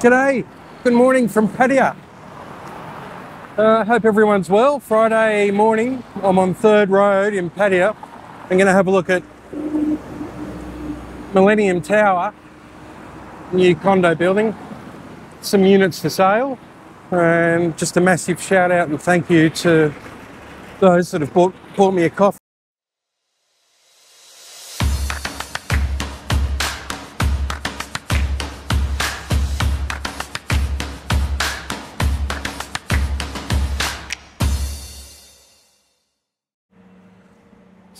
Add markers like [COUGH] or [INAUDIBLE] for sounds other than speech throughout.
G'day, good morning from Pattaya. Uh, hope everyone's well. Friday morning, I'm on Third Road in Pattaya. I'm going to have a look at Millennium Tower, new condo building, some units for sale, and just a massive shout out and thank you to those that have bought, bought me a coffee.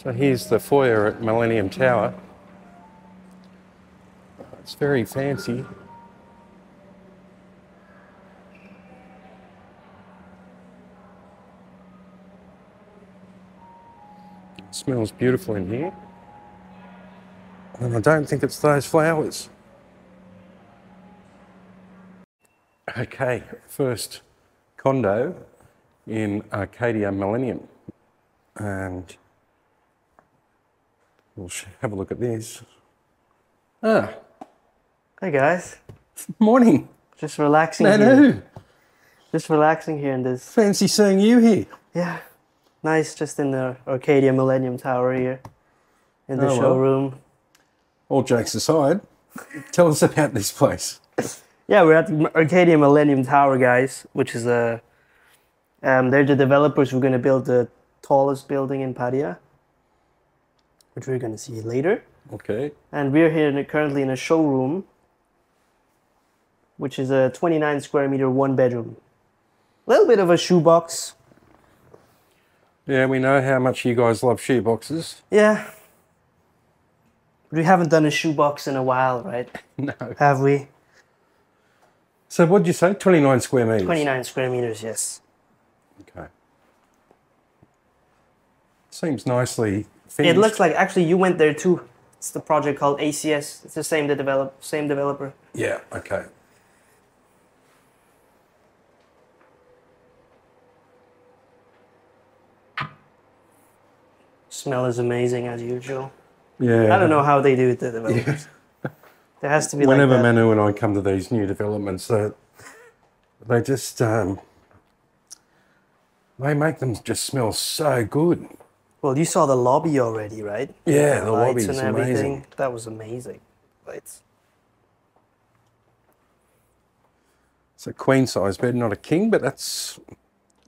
So here's the foyer at Millennium Tower. It's very fancy. It smells beautiful in here. And I don't think it's those flowers. Okay, first condo in Arcadia Millennium. And we'll have a look at these. Ah, Hey guys, morning. just relaxing here. Manu, Just relaxing here in this. fancy seeing you here. Yeah, nice. Just in the Arcadia Millennium Tower here, in the Oh, well. showroom. All jokes aside, tell us about this place. Yeah, we're at the Arcadia Millennium Tower, guys, which is a. Um, they're the developers who are going to build the tallest building in Pattaya, which we're going to see later. Okay. And we're here in currently in a showroom, which is a 29 square meter one bedroom. A little bit of a shoebox. Yeah, we know how much you guys love shoeboxes. Yeah. We haven't done a shoebox in a while, right? [LAUGHS] No. Have we? So what did you say? 29 square metres? 29 square meters, yes. Okay. Seems nicely finished. It looks like actually you went there too. It's the project called ACS. It's the same the develop same developer. Yeah, okay. Smell is amazing as usual. Yeah. I don't know how they do it, the developers. There has to be Whenever like. Manu and I come to these new developments, they, they just um, they make them just smell so good. Well, you saw the lobby already, right? Yeah, the Lights lobby's and everything. amazing. That was amazing. Lights. It's a queen size bed, not a king, but that's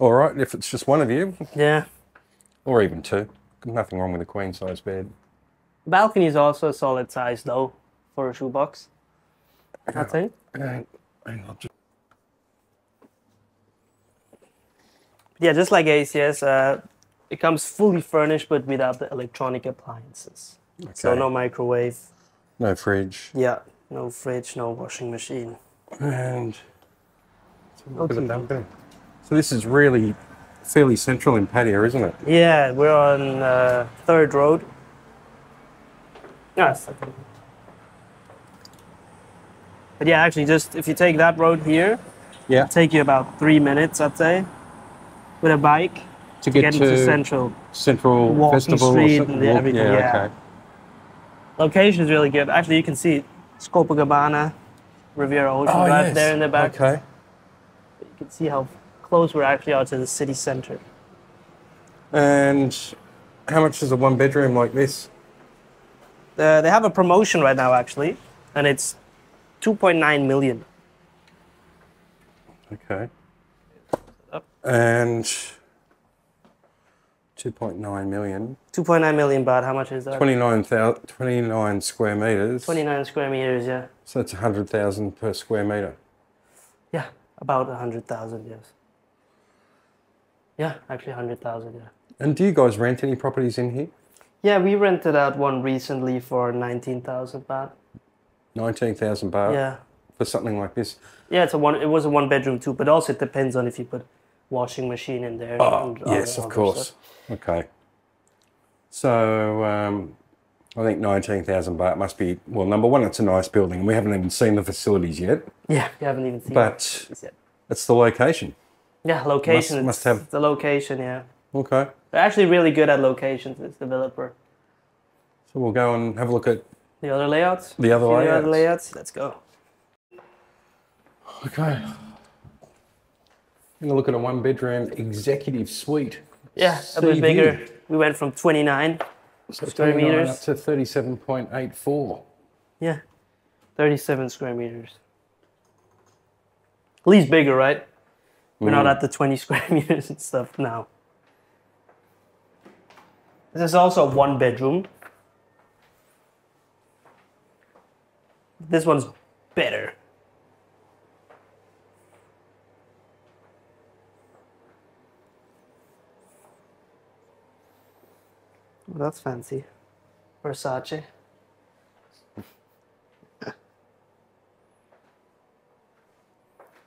all right if it's just one of you, Yeah. or even two. Nothing wrong with a queen size bed. Balcony is also a solid size though for a shoebox. I think. Uh, just- Yeah, just like ACS, uh, it comes fully furnished but without the electronic appliances. Okay. So no microwave. no fridge, Yeah, no fridge, no washing machine. and No look at the TV. So this is really fairly central in Pattaya, isn't it? Yeah, we're on uh, Third Road. Yes. But yeah, actually, just if you take that road here, Yeah. take you about three minutes, I'd say, with a bike To to get, to into Central. Central Walking Festival Street or something. and everything, yeah. okay. Location is really good. Actually, you can see Copacabana, Riviera Ocean Oh, right yes. there in the back. Okay. You can see how close we actually are to the city center. And how much is a one bedroom like this? Uh, they have a promotion right now, actually, and it's 2.9 million. Okay. And 2.9 million. 2.9 million baht. How much is that? 29, 29 square meters. 29 square meters. Yeah. So it's 100,000 per square meter. Yeah, about 100,000. Yes. Yeah, actually 100,000. Yeah. And do you guys rent any properties in here? Yeah, we rented out one recently for 19,000 baht. 19,000 baht Yeah. for something like this. Yeah, it's a one. It was a one bedroom too, but also it depends on if you put washing machine in there. Oh, and yes, of course. stuff. Okay. So um, I think 19,000 baht must be, well, number one, it's a nice building and we haven't even seen the facilities yet, Yeah, we haven't even seen but it yet. it's the location. Yeah, location. must it's have- the location. Yeah, Okay. they're actually really good at locations. This developer. So we'll go and have a look at The other layouts. the other See the other layouts. Let's go. Okay. Gonna look at a one bedroom executive suite. Yeah, a bit view. bigger. We went from 29, So Square 29 meters. Up to 37.84. yeah, 37 square meters. At least bigger, right? We're not mm. at the 20 [LAUGHS] square meters and stuff now. This is also a one bedroom. This one's better. Oh, that's fancy. Versace.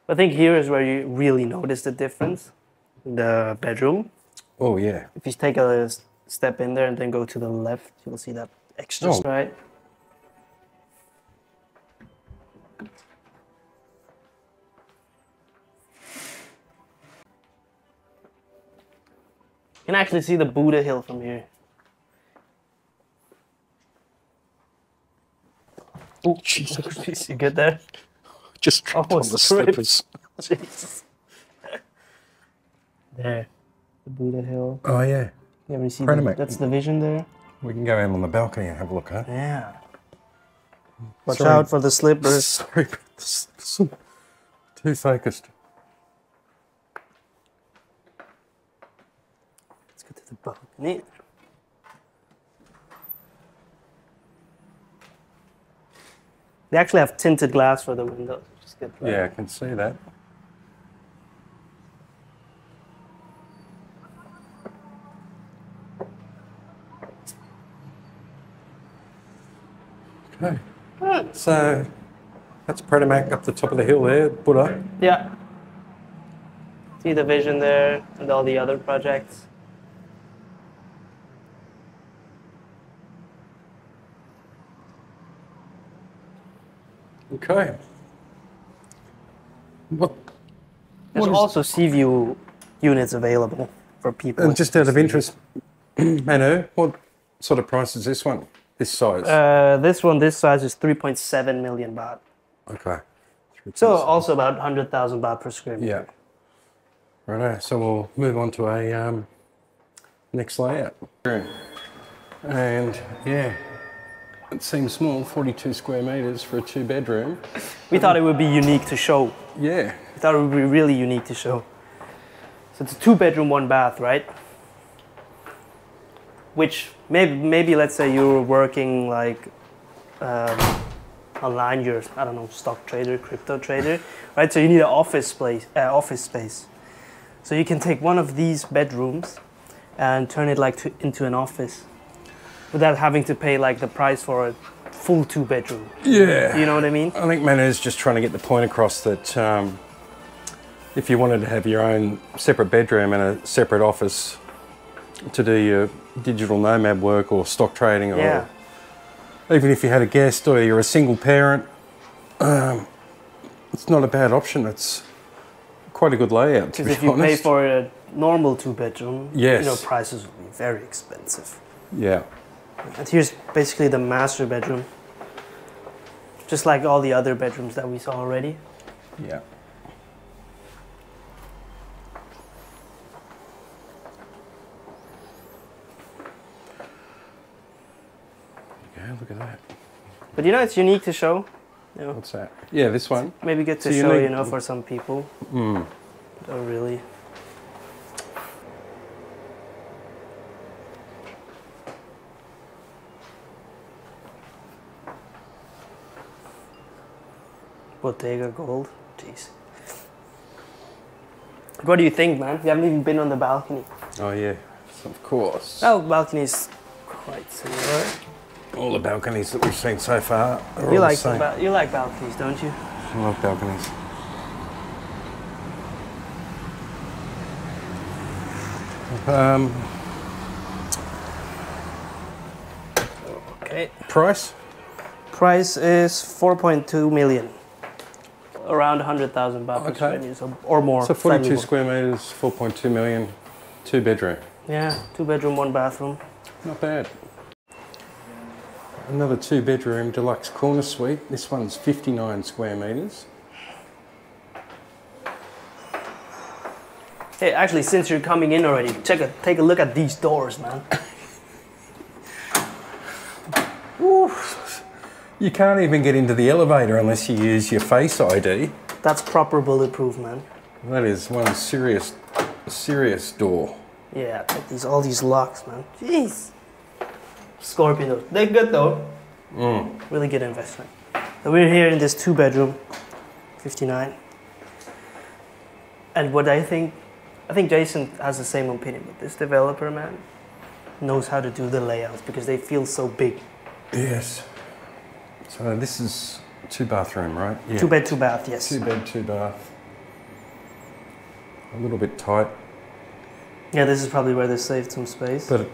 I think here is where you really notice the difference. The bedroom. Oh, yeah. If you take a step in there and then go to the left, you'll see that extra Oh. right. You can actually see the Buddha Hill from here. Oh, [LAUGHS] Jesus. You good there? Just tripped Oh, on the stripped. slippers. [LAUGHS] Jesus. There. The Buddha Hill. Oh, yeah. You ever see Front the, that's the vision there? We can go in on the balcony and have a look, huh? Yeah. Watch Sorry. out for the slippers. [LAUGHS] Sorry, but this- this is too focused. Let's go to the balcony. They actually have tinted glass for the windows, which is good. right? Yeah, I can see that. Okay. Hmm. So that's Pratumnak up the top of the hill there, Buddha. Yeah. See the vision there and all the other projects. Okay. What, There's also sea view units available for people. and just out of interest, [CLEARS THROAT] Manu, what sort of price is this one? This size? uh, this one, this size is 3.7 million baht. okay. So also about 100,000 baht per square meter. Yeah. Righto, so we'll move on to a um, next layout. And yeah, it seems small, 42 square metres for a two bedroom. We thought it would be unique to show. Yeah, We thought it would be really unique to show. So it's a two bedroom, one bath, right? Which maybe, maybe let's say you're working like um, online, you're I don't know stock trader, crypto trader, right? So you need an office space, uh, office space. So you can take one of these bedrooms and turn it like to, into an office, without having to pay like the price for a full two bedroom. yeah. You know what I mean? I think Manu is just trying to get the point across that um, if you wanted to have your own separate bedroom and a separate office to do your digital nomad work or stock trading, or Yeah. even if you had a guest or you're a single parent, um, it's not a bad option. It's quite a good layout, Because be if you pay for a normal two bedroom, Yes. you know, prices would be very expensive. yeah. And here's basically the master bedroom. Just like all the other bedrooms that we saw already. Yeah. Yeah, look at that. But you know, it's unique to show. You know, What's that? Yeah, this one. maybe good to So show, unique. you know, for some people. Mm. Don't really. Bottega Gold. Jeez. What do you think, man? You haven't even been on the balcony. Oh yeah, of course. Oh, balcony is quite similar. All the balconies that we've seen so far are all You the like same. ba- you like balconies, don't you? I love balconies. Um, Okay. price? Price is 4.2 million around 100,000 baht per square meter or more. So 42 square meters, 4.2 million, two bedroom. Yeah, two bedroom, one bathroom. Not bad. Another two bedroom deluxe corner suite. This one's 59 square meters. Hey, actually, since you're coming in already, take a, take a look at these doors, man. [COUGHS] Oof. You can't even get into the elevator unless you use your face ID. That's proper bulletproof, man. That is one serious, serious door. Yeah, check these all these locks, man. Jeez. Scorpion doors. They're good though. Mm. Really good investment. So we're here in this two bedroom, 59. And what I think, I think Jason has the same opinion, but this developer, man, knows how to do the layouts because they feel so big. Yes. So this is two bathroom, right? Yeah. Two bed, two bath, yes. Two bed, two bath. A little bit tight, Yeah, this is probably where they saved some space. but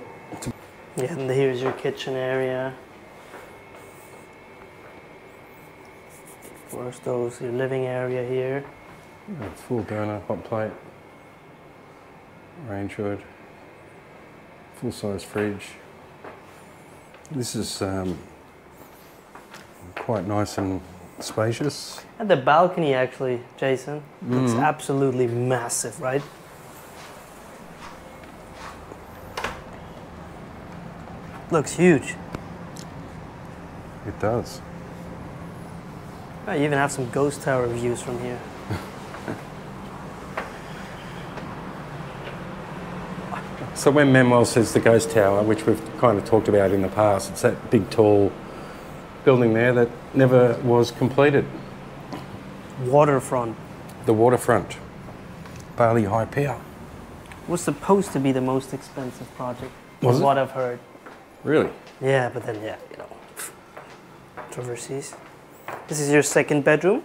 Yeah, and here's your kitchen area. Where's those? Your living area here. uh, full burner, hot plate, range hood, full size fridge. This is um, quite nice and spacious. And the balcony, actually, Jason, looks mm-hmm. absolutely massive, right? Looks huge. It does. You even have some ghost tower views from here. [LAUGHS] So when Manuel says the ghost tower, which we've kind of talked about in the past, it's that big tall building there that never was completed. Waterfront The waterfront, Bali Hai Pier. was supposed to be the most expensive project, Was what I've heard. Really? Yeah, but then yeah, you know, controversies. This is your second bedroom.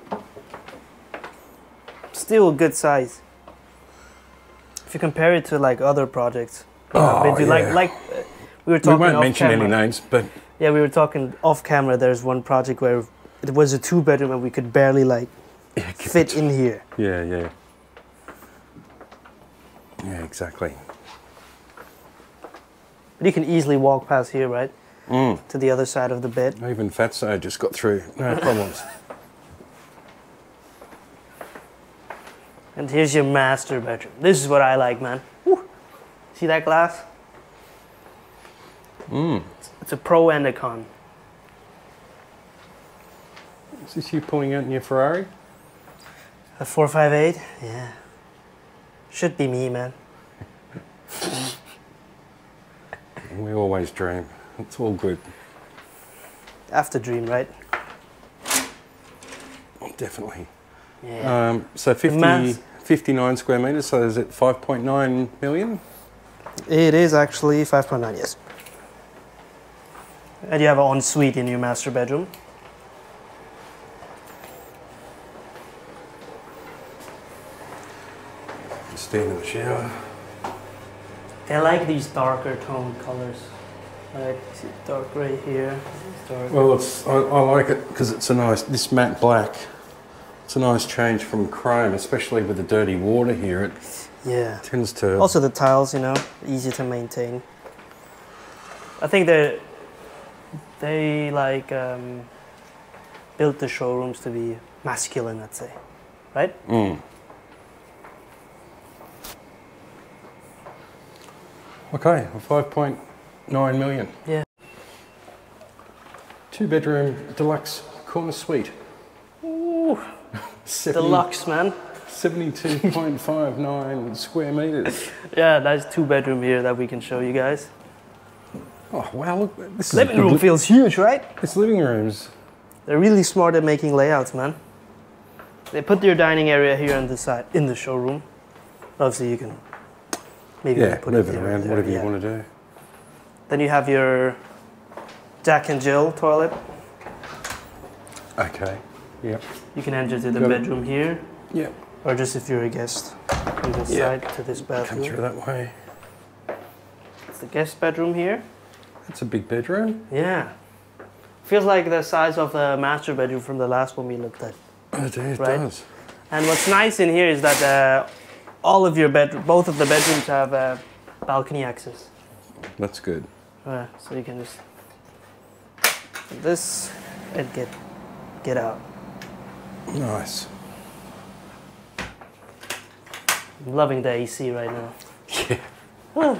Still a good size. If you compare it to like other projects, we Oh, to, like yeah. like uh, we were We talking won't mention camera. any names, but Yeah, we were talking off camera. There's one project where it was a two bedroom and we could barely like yeah, fit in here. yeah, yeah. Yeah, exactly. But you can easily walk past here, right, Mm. to the other side of the bed. Even fat Fatso just got through, no [LAUGHS] problems. And here's your master bedroom. This is what I like, man. Woo. See that glass? Mm. It's a pro and a con. Is this you pulling out in your Ferrari? A 458? Yeah. Should be me, man. [LAUGHS] We always dream. It's all good. After dream, right? Definitely. Yeah. Um, so 50, 59 square metres, so is it 5.9 million? it is actually 5.9, yes. And you have an ensuite in your master bedroom. Stand in the shower. I like these darker tone colors. Like dark gray here. Dark. Well, it's I, I like it because it's a nice this matte black. It's a nice change from chrome, especially with the dirty water here. It Yeah. tends to. Also the tiles, you know, easy to maintain. I think they they like um, built the showrooms to be masculine, let's say, right? Mm. Okay, 5.9 million. Yeah. Two bedroom deluxe corner suite. Ooh, 70 deluxe, man. 72.59 square metres. [LAUGHS] Yeah, that's two bedroom here that we can show you guys. Oh, wow, look, this Living good room feels huge, right? This living room's They're really smart at making layouts, man. They put your dining area here on the side in the showroom. Obviously, you can maybe yeah, put move it it around, there, whatever yeah. you want to do. Then you have your Jack and Jill toilet. Okay. Yep. You can enter to the Got it. bedroom here, Yep. or just if you're a guest, on this Yeah. side to this bathroom. Come through that way. It's the guest bedroom here. That's a big bedroom. Yeah. Feels like the size of the master bedroom from the last one we looked at. Oh, dear, it Right. does. And what's nice in here is that uh, all of your bed, both of the bedrooms have uh, balcony access. That's good. Uh, so you can just this and get get out. Nice. I'm loving the AC right now. [LAUGHS] Yeah.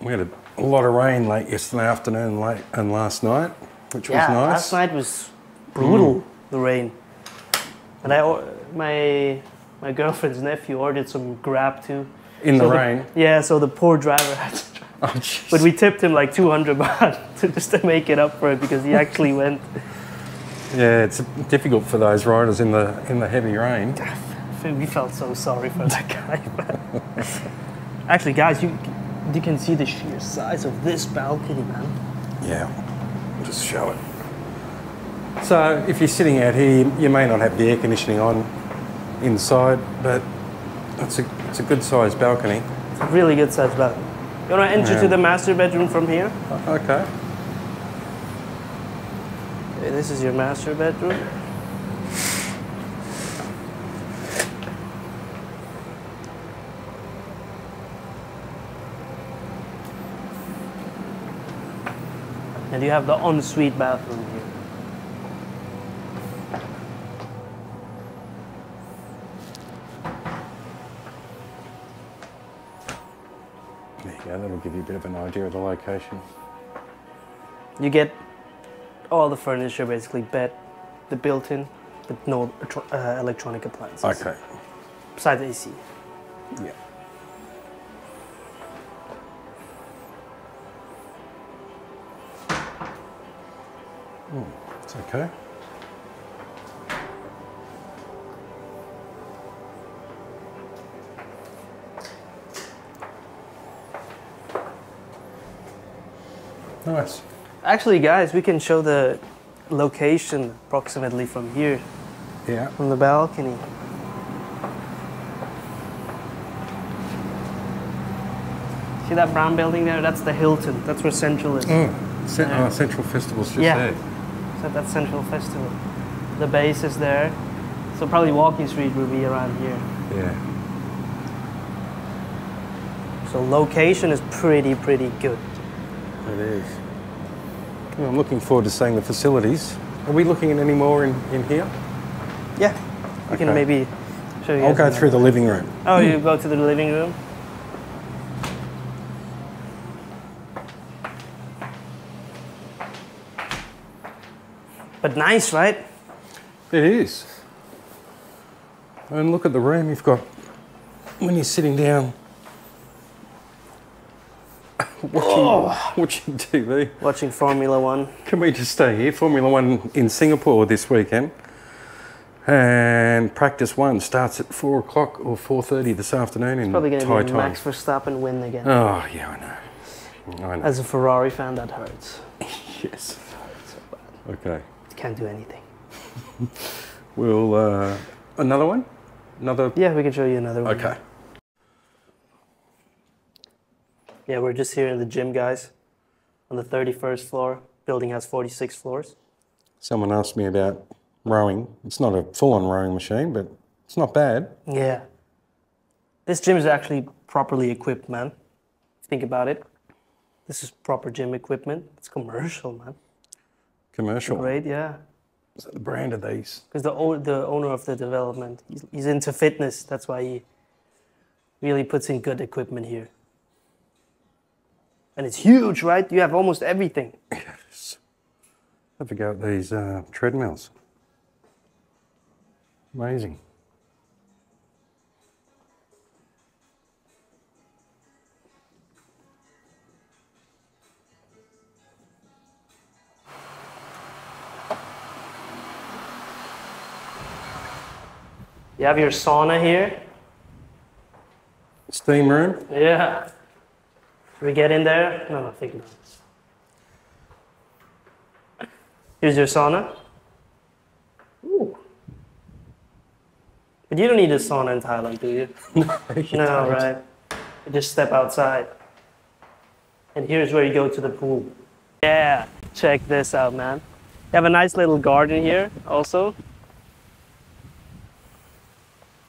we had a, a lot of rain late yesterday afternoon, late and last night, which Yeah, was nice. last night was brutal. Mm. The rain, and I my my girlfriend's nephew ordered some grab too. In the So rain. Yeah, so the poor driver had to. Drive. Oh. But we tipped him like 200 baht [LAUGHS] to just to make it up for it because he actually went. yeah, it's difficult for those riders in the in the heavy rain. [LAUGHS] We felt so sorry for that guy. [LAUGHS] actually, guys, you you can see the sheer size of this balcony, man. Yeah, just show it. So if you're sitting out here, you may not have the air conditioning on inside, but it's a it's a good sized balcony. It's a really good size balcony. You want to enter Yeah. to the master bedroom from here? Okay. Okay, this is your master bedroom. And you have the ensuite bathroom here. There you go. That'll give you a bit of an idea of the location. You get all the furniture, basically bed, the built-in, but no uh, electronic appliances. Okay. Besides the AC. Yeah. Hmm, it's okay. Nice. Actually, guys, we can show the location approximately from here, Yeah. from the balcony. See that brown building there? That's the Hilton. That's where Central is. Cen- Yeah. oh, Central Festival's just Yeah. there. So that Central Festival. The base is there. So probably Walking Street will be around here. Yeah. So location is pretty, pretty good. It is. I'm looking forward to seeing the facilities. Are we looking at any more in, in here? Yeah. We can maybe show you. I'll go through the living room. Oh, you go to the living room? But nice, right? It is. And look at the room you've got when you're sitting down [LAUGHS] watching, oh. watching TV. Watching Formula One. Can we just stay here? Formula One in Singapore this weekend. And practice one starts at four o'clock or four thirty this afternoon in Probably going to be time. Max Verstappen win again. Oh yeah, I know. I know. As a Ferrari fan, that hurts. [LAUGHS] yes. Okay. Can't do anything. [LAUGHS] We'll uh, another one. Another. Yeah, we can show you another one. Okay. Yeah, we're just here in the gym, guys. On the 31st floor. Building has 46 floors. Someone asked me about rowing. It's not a full-on rowing machine, but it's not bad. Yeah. This gym is actually properly equipped, man. Think about it. This is proper gym equipment. It's commercial, man. Commercial. Great, yeah. That the brand of these? Because the, o- the owner of the development, he's, he's into fitness. That's why he really puts in good equipment here. And it's huge, right? You have almost everything. Yes. Have a go at these uh, treadmills. Amazing. You have your sauna here. Steam room. Yeah. Should we get in there? No, I think not. Here's your sauna. Ooh. But you don't need a sauna in Thailand, do you? [LAUGHS] No, right. You just step outside. And here's where you go to the pool. Yeah, check this out, man. You have a nice little garden here also.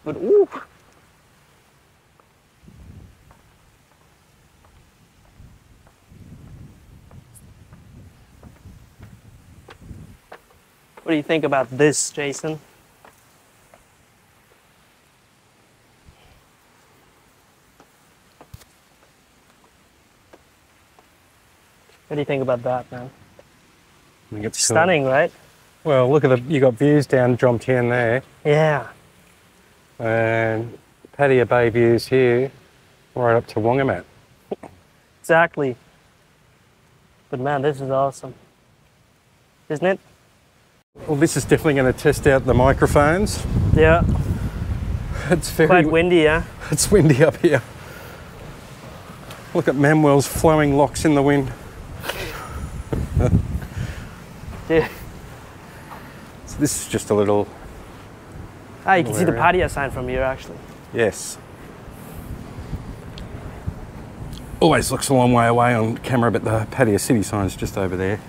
But ooh. What do you think about this, Jason? What do you think about that, man? Stunning, right? Well, look at the, you got views down Jomtien there. Yeah and Pattaya Bay views here, right up to Wongamat. Exactly. But man, this is awesome. Isn't it? Well, this is definitely going to test out the microphones. Yeah. It's very Quite windy, yeah. it's windy up here. Look at Manuel's flowing locks in the wind. Yeah. So this is just a little Ah, you can see the Pattaya sign from here actually. yes. Always looks a long way away on camera, but the Pattaya City sign's just over there.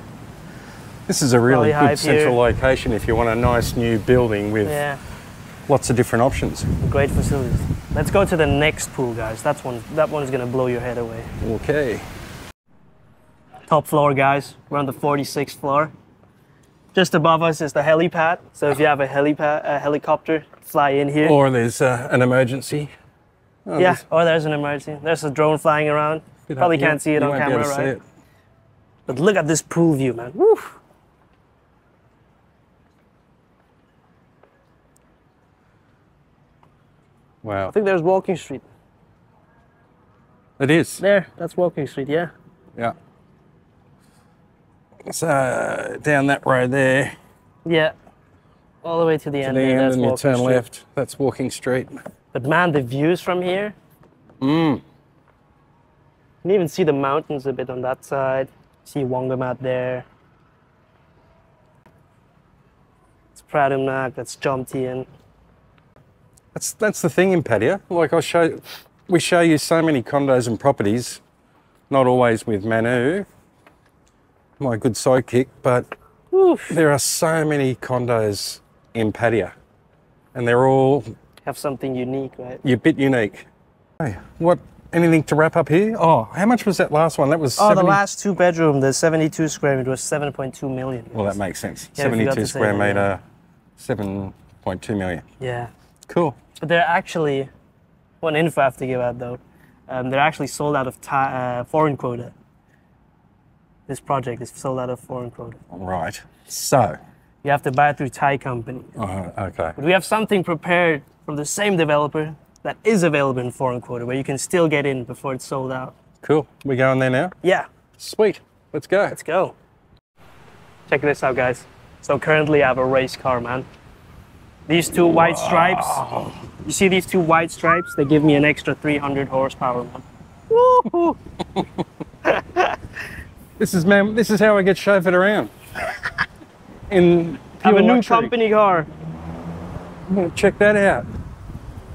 This is a really high good central view. location if you want a nice new building with Yeah. lots of different options. Great facilities. Let's go to the next pool, guys. That's one that one's gonna blow your head away. Okay. Top floor, guys. We're on the 46th floor. Just above us is the helipad. So if you have a helipad, a helicopter, fly in here. Or there's uh, an emergency. Oh, yeah, there's- or there's an emergency. There's a drone flying around. Probably can't see it You on won't be able camera, right? it. But look at this pool view, man. Woo! Wow. I think there's Walking Street. It is. There, that's Walking Street, yeah. Yeah. So down that road there, Yeah. All the way to the to end. the end, and you turn Street. left. That's Walking Street. But man, the views from here. Mm. You can even see the mountains a bit on that side. See Wongamat there. It's Pratumnak, that's Jomtien. That's that's the thing in Pattaya. Like I show, we show you so many condos and properties, not always with Manu, my good sidekick, but Oof. there are so many condos in Pattaya, and they're all Have something unique, right? You're a bit unique. Hey, what? Anything to wrap up here? Oh, how much was that last one? That was. Oh, the last two bedroom, the 72 square meter was 7.2 million. Well, that makes sense. Yeah, 72 to say square that, yeah. metre, 7.2 million. Yeah. Cool. But they're actually, one info I have to give out though, um, they're actually sold out of uh, foreign quota. This project is sold out of foreign quota. Right. So, You have to buy it through Thai company. uh, okay. But we have something prepared from the same developer that is available in foreign quota where you can still get in before it's sold out. Cool. We going there now? Yeah, Sweet. Let's go. let's go. Check this out, guys. So currently I have a race car, man. These two white stripes, you see these two white stripes? They give me an extra 300 horsepower, man. Woohoo! [LAUGHS] [LAUGHS] This is man. This is how I get chauffeured around. [LAUGHS] In I have a new luxury. company car. Check that out.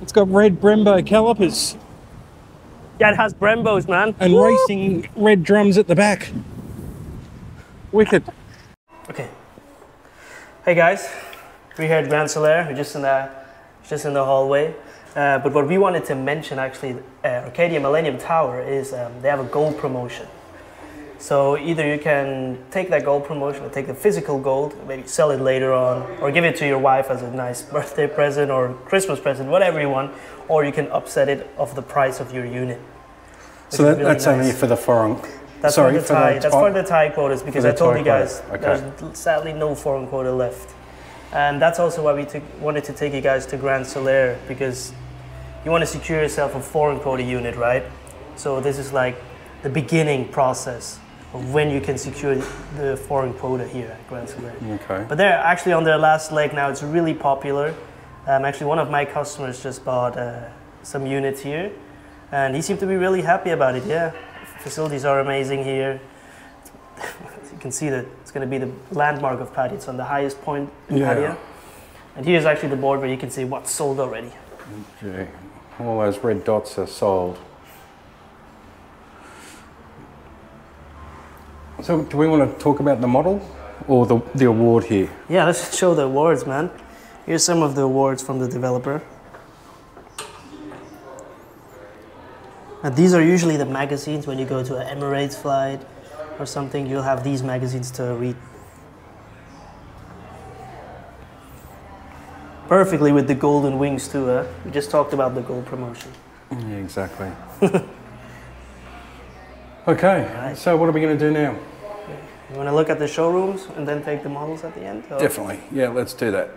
It's got red Brembo calipers Yeah, it has Brembos, man. and Woo! racing red drums at the back. Wicked. Okay. Hey guys, we're here at Grand Solaire. We're just in the just in the hallway. Uh, but what we wanted to mention actually, uh, Arcadia Millennium Tower is um, they have a gold promotion. So either you can take that gold promotion or take the physical gold, maybe sell it later on, or give it to your wife as a nice [LAUGHS] birthday present or Christmas present, whatever you want, or you can upset it of the price of your unit. So that, really that's only for the foreign. That's sorry, for the Thai. that's for the Thai quotas because I told you guys okay. there's sadly no foreign quota left, and that's also why we took, wanted to take you guys to Grand Solaire because you want to secure yourself a foreign quota unit, right? So this is like the beginning process of when you can secure the foreign quota here at Grand Solaire. Okay. But they're actually on their last leg now. It's really popular. Um, actually, one of my customers just bought uh, some units here, and he seemed to be really happy about it. Yeah, facilities are amazing here. [LAUGHS] you can see that it's going to be the landmark of Pattaya. It's on the highest point in Yeah. And here's actually the board where you can see what's sold already. Gee, all those red dots are sold. So, do we want to talk about the model or the, the award here? Yeah, let's show the awards, man. Here's some of the awards from the developer. And these are usually the magazines when you go to an Emirates flight or something, you'll have these magazines to read. Perfectly with the golden wings too, huh? We just talked about the gold promotion. Yeah, exactly. [LAUGHS] okay, so what are we going to do now? You want to look at the showrooms and then take the models at the end? or- Definitely. Yeah, let's do that.